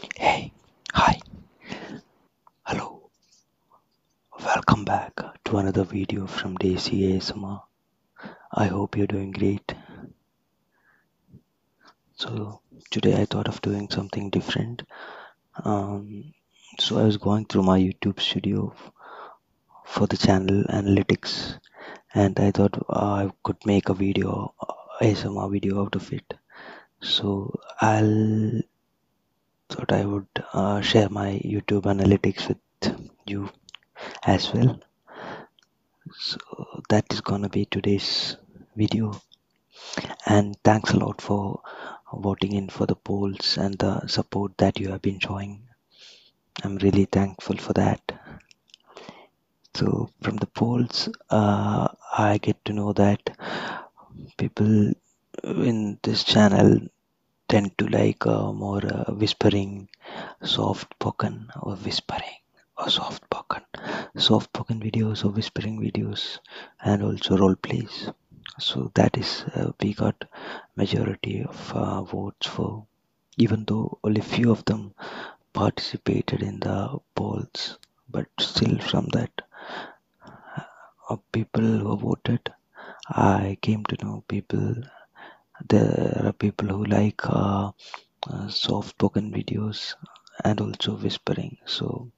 Hey, hi, hello, welcome back to another video from Desi ASMR. I hope you're doing great. So, today I thought of doing something different. Um, so, I was going through my YouTube studio for the channel analytics, and I thought I could make a video, ASMR video out of it. So, I'll thought I would uh, share my YouTube analytics with you as well. So that is gonna be today's video. And thanks a lot for voting in for the polls and the support that you have been showing. I'm really thankful for that. So from the polls, uh, I get to know that people in this channel tend to like uh, more uh, whispering, soft spoken, or whispering, or soft spoken, soft spoken videos, or whispering videos, and also role plays. So that is uh, we got majority of uh, votes for, even though only few of them participated in the polls, but still from that uh, people who voted, I came to know people there are people who like uh, uh, soft spoken videos and also whispering. So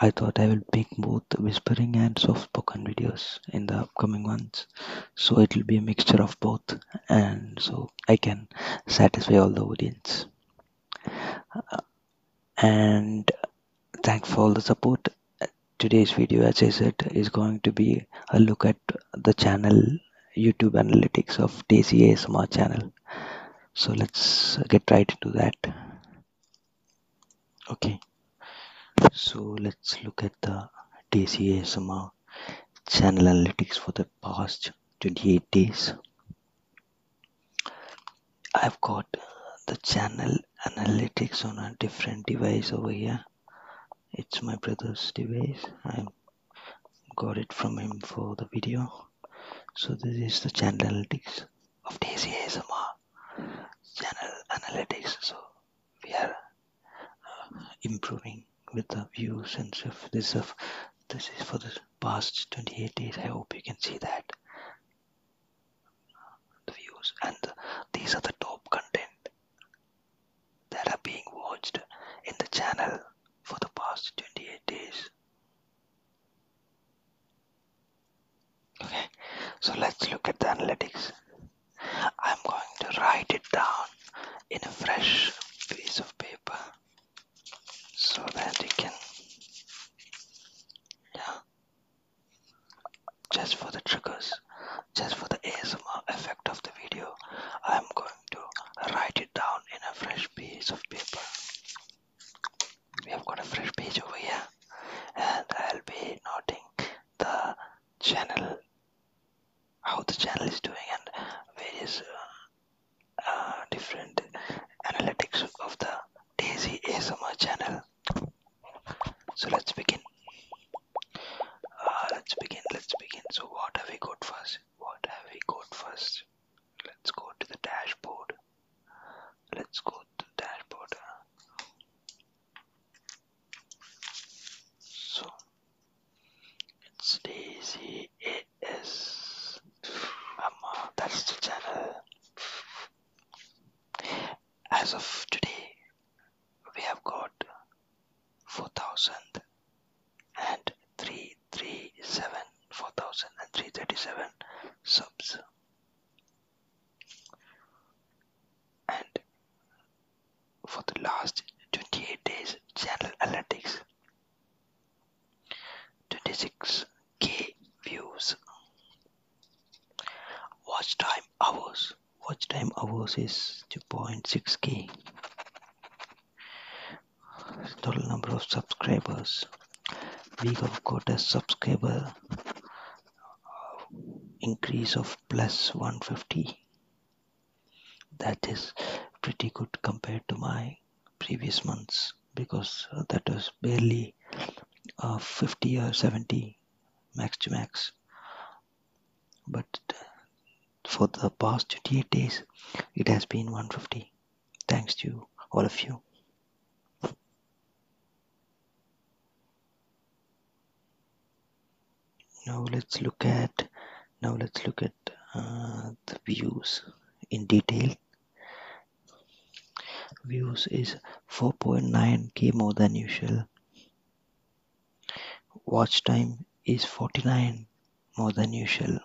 i thought i will make both whispering and soft spoken videos in the upcoming ones. So it will be a mixture of both and so i can satisfy all the audience. Uh, and thanks for all the support. Today's video as i said is going to be a look at the channel youtube analytics of desi asmr channel. So let's get right into that. Okay. So let's look at the desi asmr channel analytics for the past 28 days. I've got the channel analytics on a different device over here. It's my brother's device. I got it from him for the video so this is the channel analytics of desi asmr channel analytics so we are uh, improving with the views and stuff. This stuff this is for the past 28 days. I hope you can see that. The views and the, these are the top content that are being watched in the channel for the past 28 days okay so let's look at the analytics i'm going to write it down in a fresh piece of paper so that you can yeah just for the triggers just for the ASMR effect of the video I'm going to write it down in a fresh piece of paper we have got a fresh page over here and I'll be noting the channel how the channel is doing and various uh, uh, different analytics of the Desi ASMR channel so let's begin uh, let's begin let's begin so what have we got first what have we got first let's go to the dashboard let's go to the dashboard so it's desi as um, that's the channel as of today we have got 4037 4337 subs. And for the last 28 days channel analytics 26k views watch time hours watch time hours is 2.6k total number of subscribers. We have got a subscriber increase of plus 150 that is pretty good compared to my previous months because uh, that was barely uh, 50 or 70 max to max. But for the past 28 days. It has been 150 thanks to all of you. Now let's look at now let's look at uh, the views in detail. Views is 4.9k more than usual. Watch time is 49 more than usual.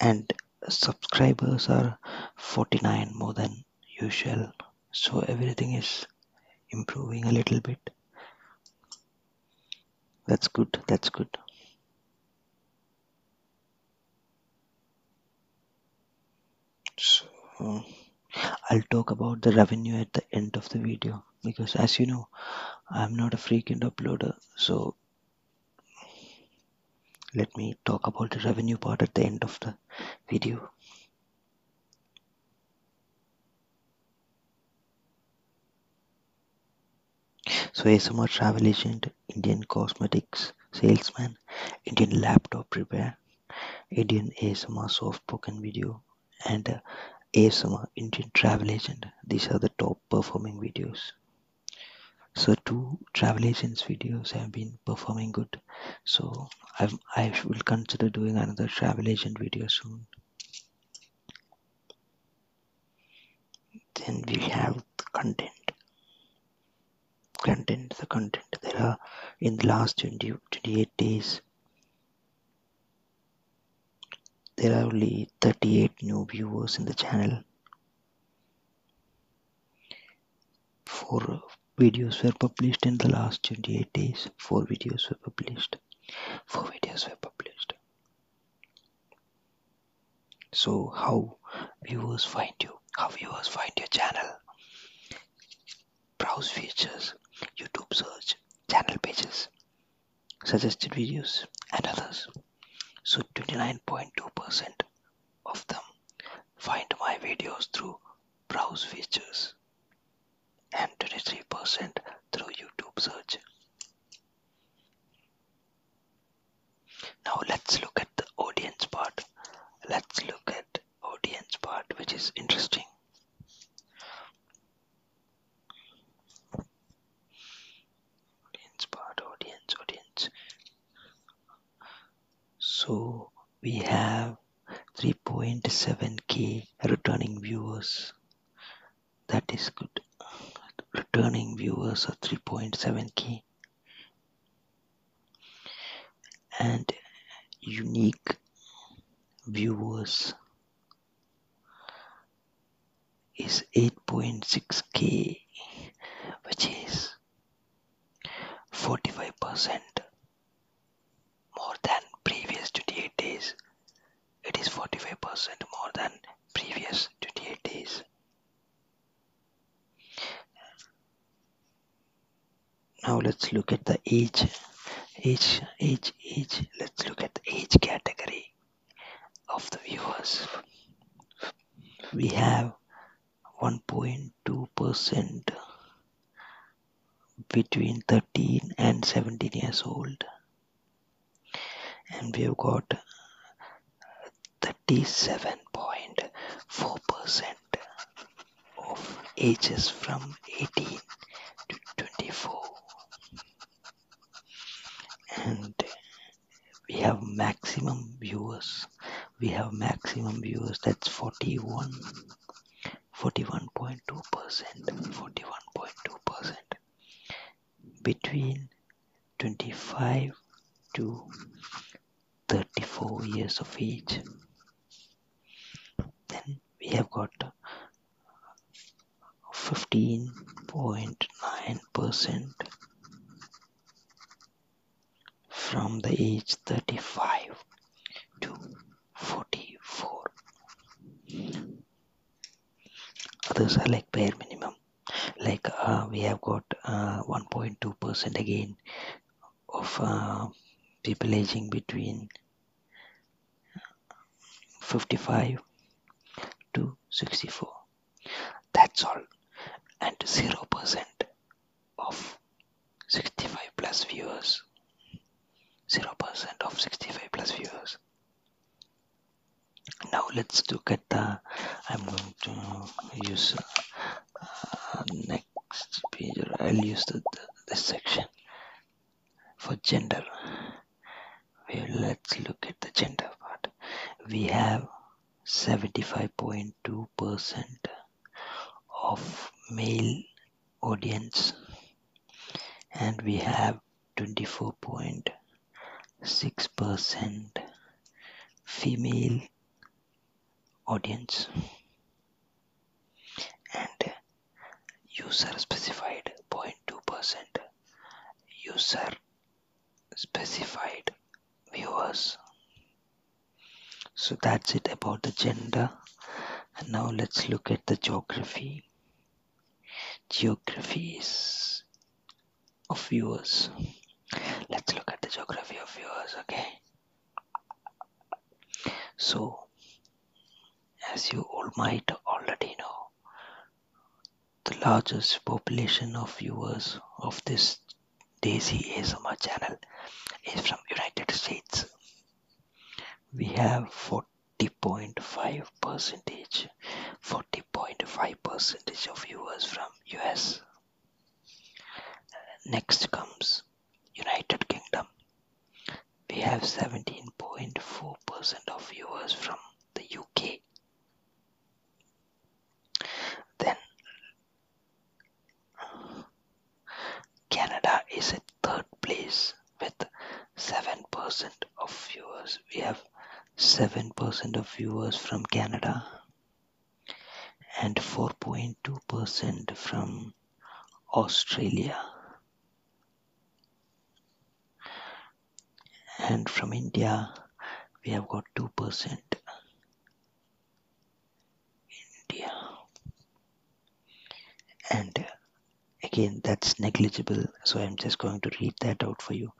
And subscribers are 49 more than usual. So everything is improving a little bit. That's good that's good. So i'll talk about the revenue at the end of the video because as you know i'm not a frequent uploader. So let me talk about the revenue part at the end of the video so ASMR travel agent, Indian cosmetics salesman, Indian laptop repair, Indian ASMR soft spoken video, and uh, ASMR Indian travel agent. These are the top performing videos. So two travel agents videos have been performing good. So I've, I will consider doing another travel agent video soon. Then we have the content content the content there are in the last 20 28 days there are only 38 new viewers in the channel four videos were published in the last 28 days. Four videos were published. Four videos were published. So how viewers find you? How viewers find your channel? Browse features YouTube search, channel pages, suggested videos, and others. So 29.2% of them find my videos through browse features. And 23% through YouTube search. Now let's look at the audience part. Let's look at audience part which is interesting. So we have 3.7k returning viewers. That is good. Returning viewers are 3.7k. And unique viewers is 8.6k, which is 45% more than previous 28 days. It is 45% more than previous 28 days. Now let's look at the age. Age, age, age. Let's look at the age category of the viewers. We have 1.2% between 13 and 17 years old and we've got 37.4% of ages from 18 to 24 and we have maximum viewers we have maximum viewers that's 41 41.2% 41.2% between 25 to 34 years of age. Then we have got 15.9% from the age 35 to 44. Others are like bare minimum. Like uh, we have got 1.2% uh, again of uh, people aging between 55 to 64 that's all and 0% of 65 plus viewers zero percent of 65 plus viewers. Now let's look at the i'm going to use uh, next page i'll use the, the, this section for gender. Well, let's look at the gender part. We have 75.2 percent of male audience and we have 24.2 6% female audience. And user specified 0.2% user specified viewers. So that's it about the gender. And now let's look at the geography. Geographies of viewers let's look at the geography of viewers okay so as you all might already know the largest population of viewers of this Desi ASMR channel is from United States. We have 40.5 percentage, 40.5 percentage of viewers from US. Next comes United Kingdom. We have 17.4 percent of viewers from the UK. Then Canada is at third place with 7% of viewers. We have 7% of viewers from Canada and 4.2% from Australia. And from India, we have got 2%. India. And again that's negligible so i'm just going to read that out for you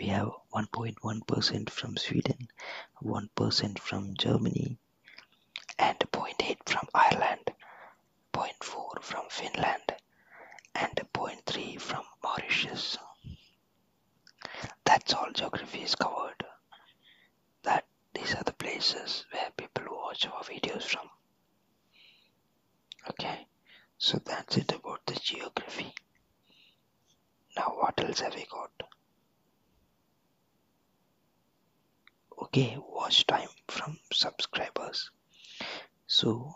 we have 1.1% from sweden 1% from germany and 0.8 from ireland 0.4 from finland and 0.3 from mauritius that's all geography is covered that these are the places where people watch our videos from okay so that's it about the geography. Now what else have we got? Okay, watch time from subscribers. So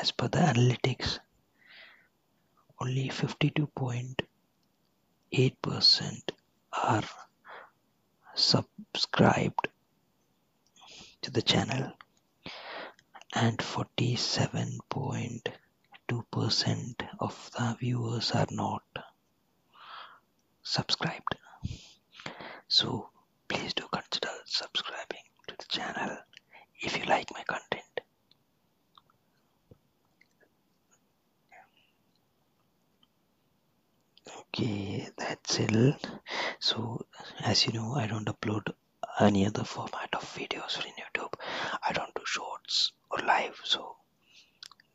as per the analytics, only 52.8% are subscribed to the channel and 47. 2% of the viewers are not subscribed so please do consider subscribing to the channel if you like my content okay that's it so as you know i don't upload any other format of videos in youtube. I don't do shorts or live so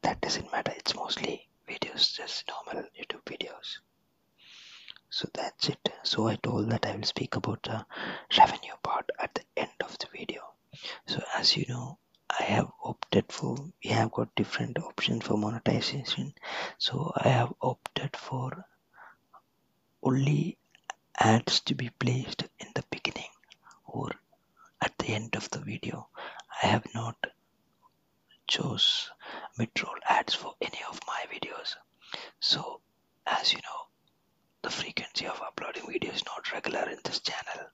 that doesn't matter. It's mostly videos just normal youtube videos. So that's it. So i told that i will speak about the revenue part at the end of the video. So as you know i have opted for we have got different options for monetization. So i have opted for only ads to be placed in the beginning or at the end of the video i have not chose mid-roll ads for any of my videos. So as you know, the frequency of uploading videos is not regular in this channel.